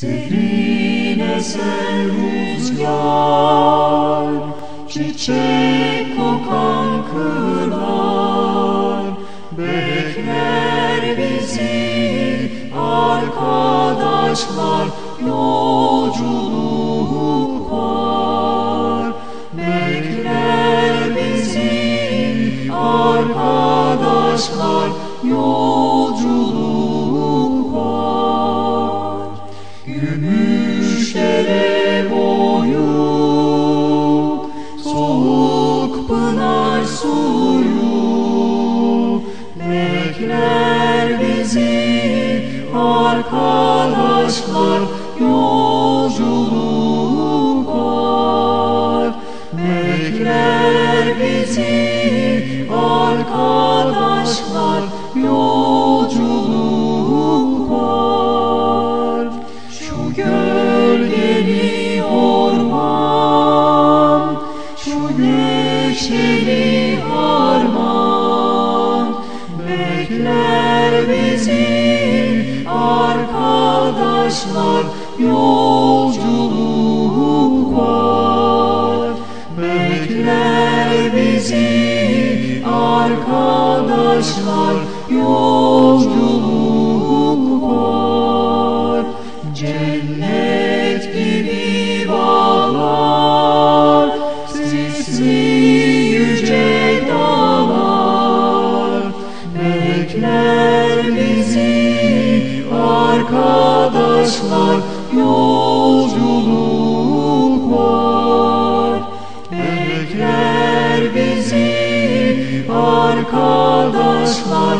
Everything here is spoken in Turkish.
Serin esen rüzgar, çiçek kokan kırlar, bekler bizi arkadaşlar, yolculuk var. Bekler bizi arkadaşlar, yolculuk Gümüşdere boyu Soğuk pınar suyu Bekler bizi arkadaşlar Yolculuk var. Bekler bizi arkadaşlar gölgeli orman Şu neşeli harman. Bekler bizi arkadaşlar Yolculuk var. Bekler bizi arkadaşlar Yolculuk Cennet Sisli yüce dağlar. Bekler bizi arkadaşlar Yolculuk var. Bekler bizi arkadaşlar